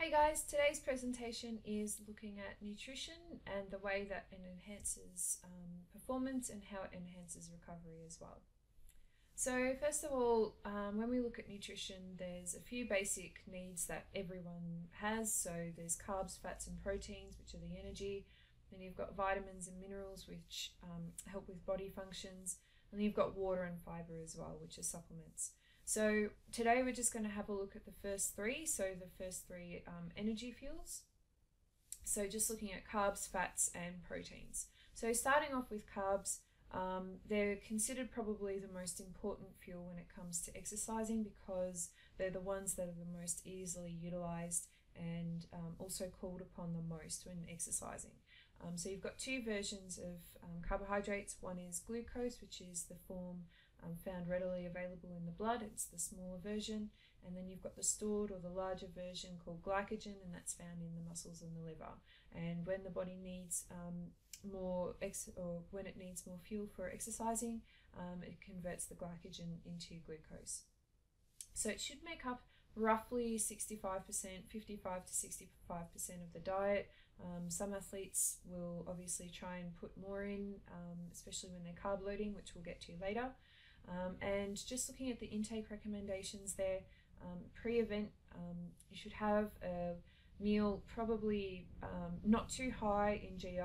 Hey guys, today's presentation is looking at nutrition and the way that it enhances um, performance and how it enhances recovery as well. So first of all, um, when we look at nutrition, there's a few basic needs that everyone has. So there's carbs, fats and proteins, which are the energy. Then you've got vitamins and minerals, which um, help with body functions. And then you've got water and fiber as well, which are supplements. So today we're just going to have a look at the first three. So the first three um, energy fuels. So just looking at carbs, fats, and proteins. So starting off with carbs, um, they're considered probably the most important fuel when it comes to exercising because they're the ones that are the most easily utilized and um, also called upon the most when exercising. Um, so you've got two versions of um, carbohydrates. One is glucose, which is the form um, found readily available in the blood. It's the smaller version. And then you've got the stored or the larger version called glycogen, and that's found in the muscles and the liver. And when the body needs um, more ex- or when it needs more fuel for exercising, um, it converts the glycogen into glucose. So it should make up roughly 65%, 55 to 65% of the diet. Um, some athletes will obviously try and put more in, um, especially when they're carb loading, which we'll get to later. Um, and just looking at the intake recommendations there, um, pre-event, um, you should have a meal probably um, not too high in GI,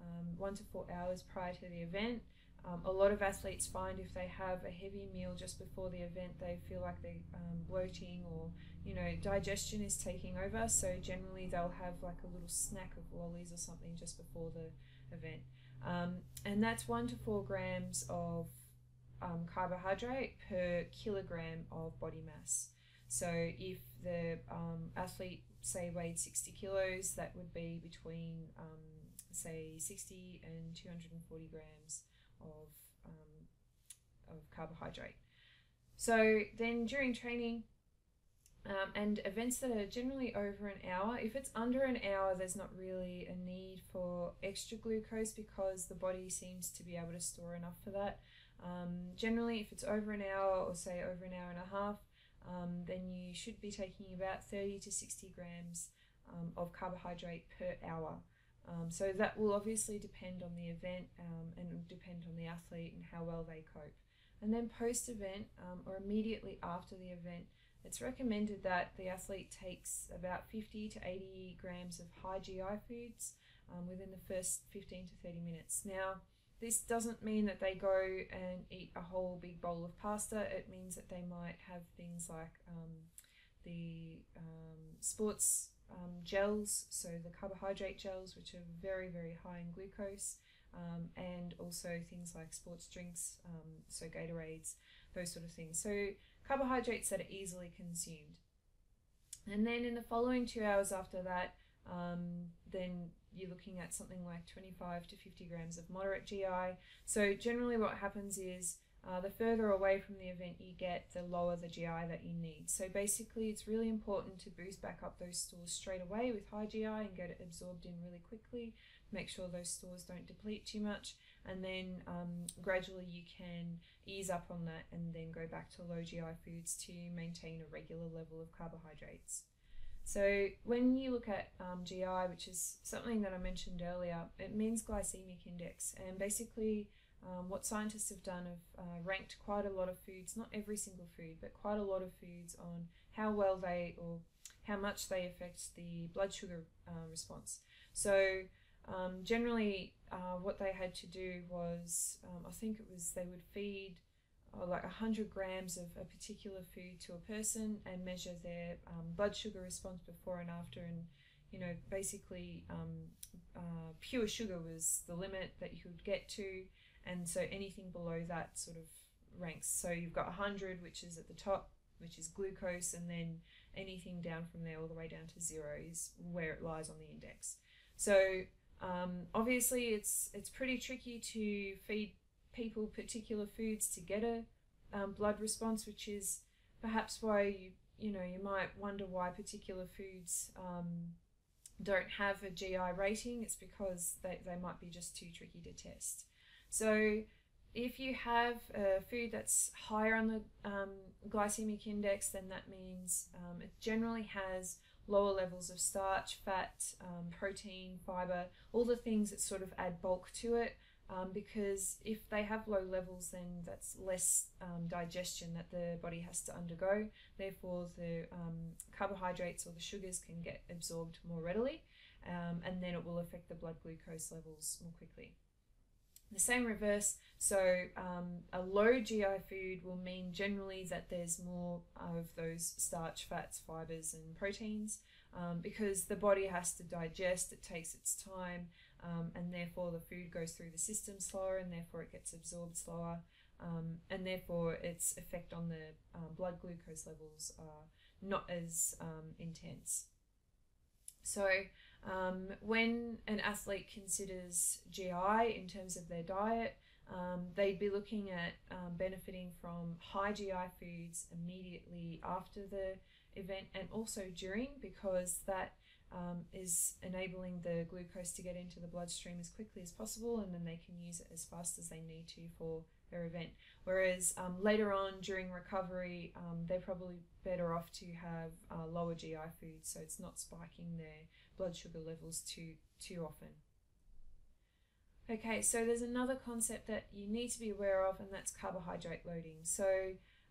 um, one to four hours prior to the event. Um, a lot of athletes find if they have a heavy meal just before the event, they feel like they're bloating or you know digestion is taking over. So generally they'll have like a little snack of lollies or something just before the event, and that's one to four grams of um, carbohydrate per kilogram of body mass. So if the um, athlete say weighed 60 kilos, that would be between um, say 60 and 240 grams of um, of carbohydrate. So then during training um, and events that are generally over an hour, if it's under an hour, there's not really a need for extra glucose because the body seems to be able to store enough for that. Um, generally, if it's over an hour or say over an hour and a half, um, then you should be taking about 30 to 60 grams um, of carbohydrate per hour. Um, so that will obviously depend on the event um, and depend on the athlete and how well they cope. And then post event um, or immediately after the event, it's recommended that the athlete takes about 50 to 80 grams of high GI foods within the first 15 to 30 minutes. Now, this doesn't mean that they go and eat a whole big bowl of pasta. It means that they might have things like um, the um, sports um, gels, so the carbohydrate gels, which are very, very high in glucose, um, and also things like sports drinks, um, so Gatorades, those sort of things. So carbohydrates that are easily consumed. And then in the following two hours after that, um, then you're looking at something like 25 to 50 grams of moderate GI. So generally what happens is uh, the further away from the event you get, the lower the GI that you need. So basically it's really important to boost back up those stores straight away with high GI and get it absorbed in really quickly. Make sure those stores don't deplete too much and then um, gradually you can ease up on that and then go back to low GI foods to maintain a regular level of carbohydrates. So when you look at um, GI, which is something that I mentioned earlier, it means glycemic index. And basically, um, what scientists have done have uh, ranked quite a lot of foods, not every single food, but quite a lot of foods on how well they or how much they affect the blood sugar uh, response. So um, generally, uh, what they had to do was, um, I think it was they would feed or like 100 grams of a particular food to a person and measure their um, blood sugar response before and after. And you know basically um, uh, pure sugar was the limit that you could get to. And so anything below that sort of ranks. So you've got 100 which is at the top which is glucose and then anything down from there all the way down to zero is where it lies on the index. So um, obviously it's it's pretty tricky to feed people particular foods to get a um, blood response, which is perhaps why you you know you might wonder why particular foods um, don't have a GI rating. It's because they, they might be just too tricky to test. So if you have a food that's higher on the um, glycemic index, then that means um, it generally has lower levels of starch, fat, um, protein, fiber, all the things that sort of add bulk to it. Um, because if they have low levels, then that's less um, digestion that the body has to undergo. Therefore, the um, carbohydrates or the sugars can get absorbed more readily, um, and then it will affect the blood glucose levels more quickly. The same reverse, so um, a low GI food will mean generally that there's more of those starch, fats, fibers, and proteins um, because the body has to digest, it takes its time, um, and therefore the food goes through the system slower and therefore it gets absorbed slower. Um, and therefore its effect on the um, blood glucose levels are not as um, intense. So, um, when an athlete considers GI in terms of their diet, um, they'd be looking at benefiting from high GI foods immediately after the event and also during because that um, is enabling the glucose to get into the bloodstream as quickly as possible and then they can use it as fast as they need to for their event. Whereas um, later on during recovery, um, they're probably better off to have uh, lower GI foods so it's not spiking their blood sugar levels too too often. Okay, so there's another concept that you need to be aware of, and that's carbohydrate loading. So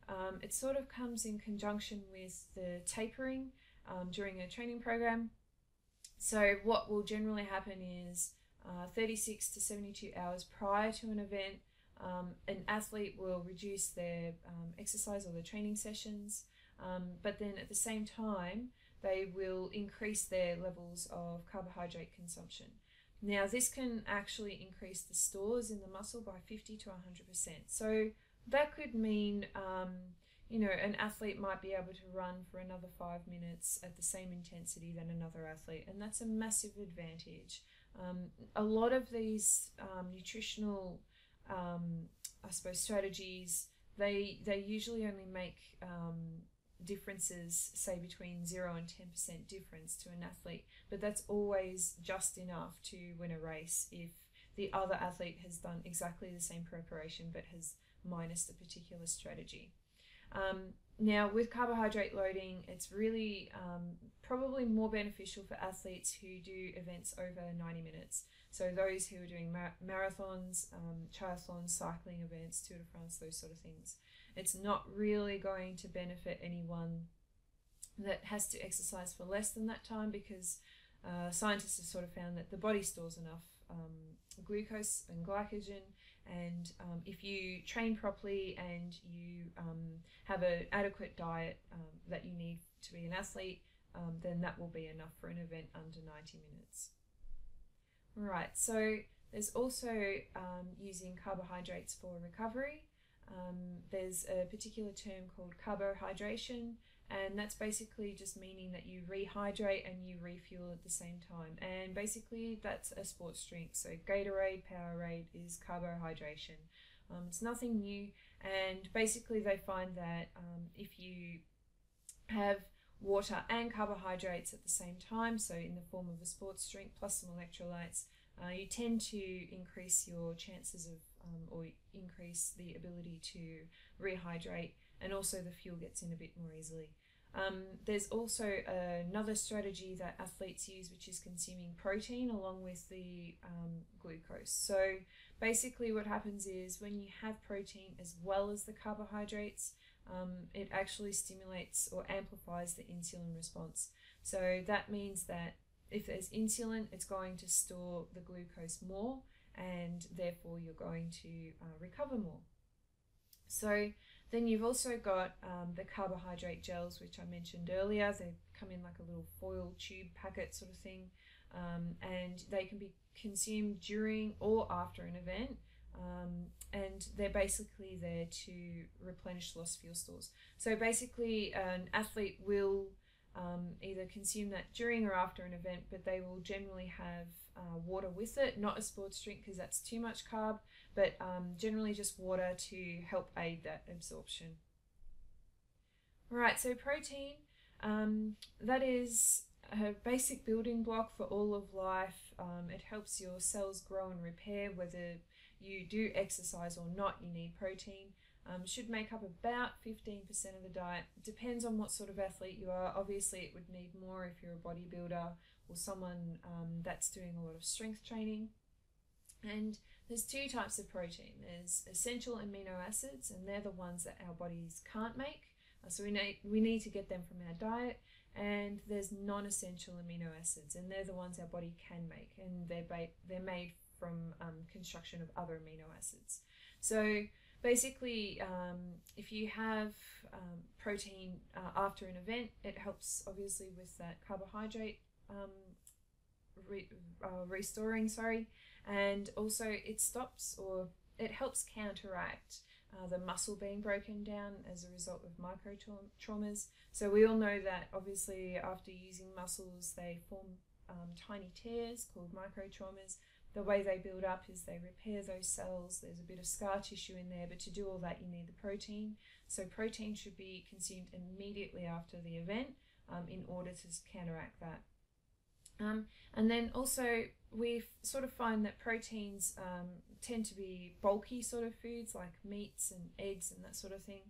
um, it sort of comes in conjunction with the tapering um, during a training program. So what will generally happen is uh, 36 to 72 hours prior to an event, um, an athlete will reduce their um, exercise or their training sessions, um, but then at the same time, they will increase their levels of carbohydrate consumption. Now, this can actually increase the stores in the muscle by 50 to 100%. So, that could mean, um, you know, an athlete might be able to run for another five minutes at the same intensity than another athlete, and that's a massive advantage. Um, a lot of these um, nutritional, um, I suppose, strategies they they usually only make um, differences, say between 0 and 10% difference to an athlete, but that's always just enough to win a race if the other athlete has done exactly the same preparation but has minus a particular strategy. Um, now, with carbohydrate loading, it's really um, probably more beneficial for athletes who do events over 90 minutes. So, those who are doing mar- marathons, um, triathlons, cycling events, Tour de France, those sort of things. It's not really going to benefit anyone that has to exercise for less than that time because uh, scientists have sort of found that the body stores enough um, glucose and glycogen. And um, if you train properly and you um, have an adequate diet um, that you need to be an athlete, um, then that will be enough for an event under 90 minutes. Right, so there's also um, using carbohydrates for recovery. Um, there's a particular term called carbohydration, and that's basically just meaning that you rehydrate and you refuel at the same time. And basically, that's a sports drink. So, Gatorade, Powerade is carbohydration. Um, it's nothing new, and basically, they find that um, if you have water and carbohydrates at the same time, so in the form of a sports drink plus some electrolytes, uh, you tend to increase your chances of um, or increase the ability to rehydrate, and also the fuel gets in a bit more easily. Um, there's also another strategy that athletes use, which is consuming protein along with the um, glucose. So basically, what happens is when you have protein as well as the carbohydrates, um, it actually stimulates or amplifies the insulin response. So that means that if there's insulin, it's going to store the glucose more, and therefore you're going to uh, recover more. So then you've also got um, the carbohydrate gels, which I mentioned earlier. They come in like a little foil tube packet sort of thing, um, and they can be consumed during or after an event. Um, and they're basically there to replenish lost fuel stores. So basically, an athlete will um, either consume that during or after an event, but they will generally have uh, water with it, not a sports drink because that's too much carb, but um, generally just water to help aid that absorption. All right, so protein, um, that is a basic building block for all of life. Um, it helps your cells grow and repair, whether you do exercise or not, you need protein. Um, should make up about 15% of the diet. Depends on what sort of athlete you are. Obviously, it would need more if you're a bodybuilder or someone um, that's doing a lot of strength training. And there's two types of protein. There's essential amino acids, and they're the ones that our bodies can't make. Uh, so we need we need to get them from our diet. And there's non-essential amino acids, and they're the ones our body can make, and they're ba- they're made from um, construction of other amino acids. So basically, um, if you have um, protein uh, after an event, it helps obviously with that carbohydrate um, re- uh, restoring, sorry, and also it stops or it helps counteract uh, the muscle being broken down as a result of micro traumas. So we all know that obviously after using muscles, they form um, tiny tears called micro traumas the way they build up is they repair those cells. There's a bit of scar tissue in there, but to do all that, you need the protein. So, protein should be consumed immediately after the event um, in order to counteract that. Um, and then also, we sort of find that proteins um, tend to be bulky sort of foods like meats and eggs and that sort of thing.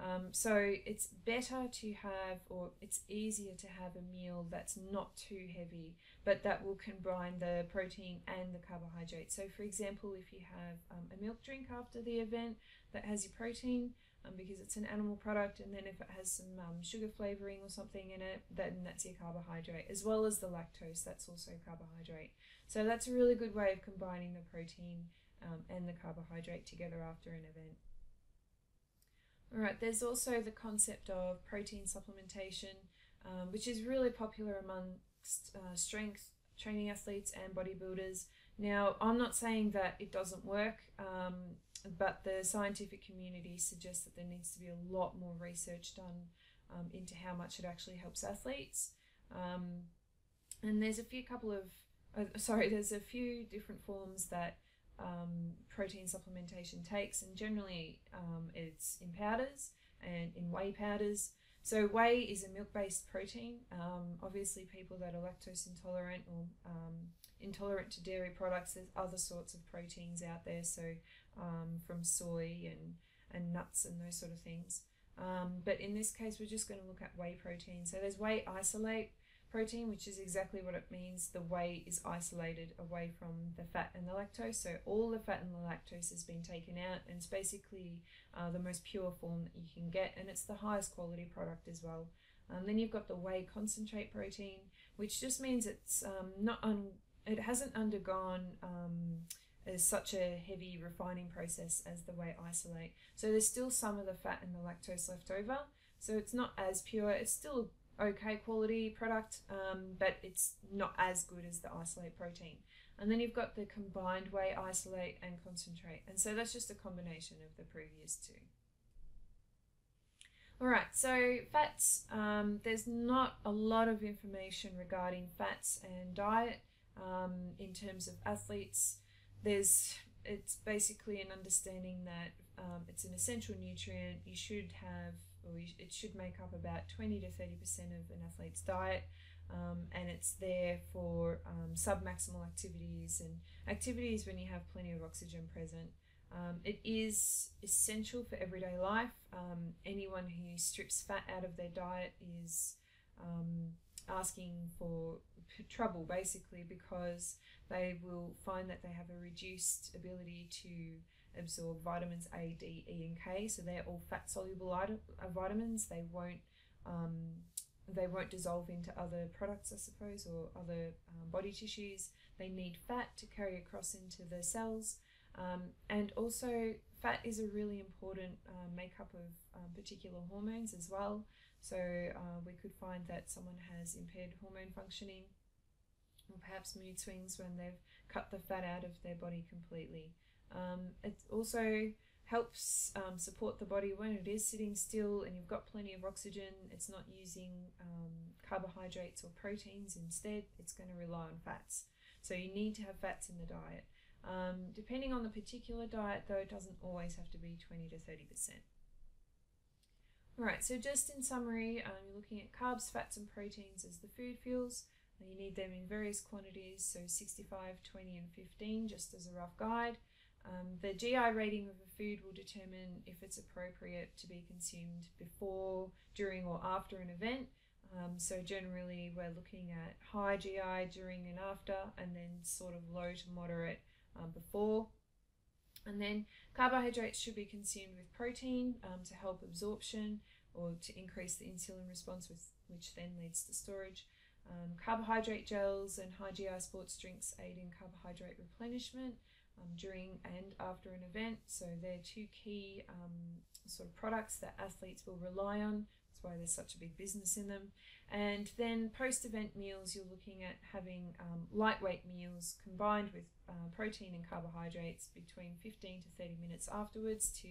Um, so it's better to have, or it's easier to have a meal that's not too heavy, but that will combine the protein and the carbohydrate. So, for example, if you have um, a milk drink after the event that has your protein, um, because it's an animal product, and then if it has some um, sugar flavoring or something in it, then that's your carbohydrate, as well as the lactose, that's also carbohydrate. So, that's a really good way of combining the protein um, and the carbohydrate together after an event. All right, there's also the concept of protein supplementation, um, which is really popular amongst uh, strength training athletes and bodybuilders. Now, I'm not saying that it doesn't work, um, but the scientific community suggests that there needs to be a lot more research done um, into how much it actually helps athletes. Um, and there's a few couple of, uh, sorry, there's a few different forms that um, protein supplementation takes, and generally um, it's in powders and in whey powders. So whey is a milk-based protein. Um, obviously, people that are lactose intolerant or um, intolerant to dairy products, there's other sorts of proteins out there. So um, from soy and and nuts and those sort of things. Um, but in this case, we're just going to look at whey protein. So there's whey isolate, protein, which is exactly what it means. The whey is isolated away from the fat and the lactose. So all the fat and the lactose has been taken out, and it's basically uh, the most pure form that you can get, and it's the highest quality product as well. And um, then you've got the whey concentrate protein, which just means it's um, not un- it hasn't undergone um, as such a heavy refining process as the whey isolate. So there's still some of the fat and the lactose left over. So it's not as pure. It's still okay quality product, um, but it's not as good as the isolate protein. And then you've got the combined whey isolate and concentrate. And so that's just a combination of the previous two. All right, so fats, um, there's not a lot of information regarding fats and diet um, in terms of athletes. There's, it's basically an understanding that um, it's an essential nutrient. You should have it should make up about 20 to 30% of an athlete's diet. Um, and it's there for um, submaximal activities and activities when you have plenty of oxygen present. Um, it is essential for everyday life. Um, anyone who strips fat out of their diet is um, asking for trouble basically because they will find that they have a reduced ability to absorb vitamins A, D, E, and K. So they're all fat soluble uh, vitamins. They won't um, they won't dissolve into other products, I suppose, or other um, body tissues. They need fat to carry across into the cells. Um, and also, fat is a really important uh, makeup of um, particular hormones as well. So, uh, we could find that someone has impaired hormone functioning or perhaps mood swings when they've cut the fat out of their body completely. Um, it also helps um, support the body when it is sitting still and you've got plenty of oxygen. It's not using um, carbohydrates or proteins instead, it's going to rely on fats. So you need to have fats in the diet. Um, depending on the particular diet, though, it doesn't always have to be 20 to 30%. Alright, so just in summary, um, you're looking at carbs, fats, and proteins as the food fuels. You need them in various quantities, so 65, 20, and 15, just as a rough guide. Um, the GI rating of a food will determine if it's appropriate to be consumed before, during, or after an event. Um, so generally, we're looking at high GI during and after, and then sort of low to moderate um, before. And then carbohydrates should be consumed with protein um, to help absorption or to increase the insulin response, with, which then leads to storage. Um, carbohydrate gels and high GI sports drinks aid in carbohydrate replenishment um, during and after an event. So they're two key um, sort of products that athletes will rely on. That's why there's such a big business in them. And then post event meals, you're looking at having um, lightweight meals combined with uh, protein and carbohydrates between 15 to 30 minutes afterwards to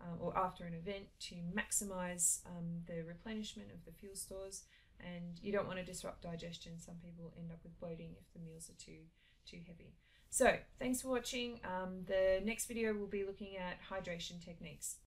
uh, or after an event to maximize um, the replenishment of the fuel stores and you don't want to disrupt digestion some people end up with bloating if the meals are too too heavy so thanks for watching. Um, the next video will be looking at hydration techniques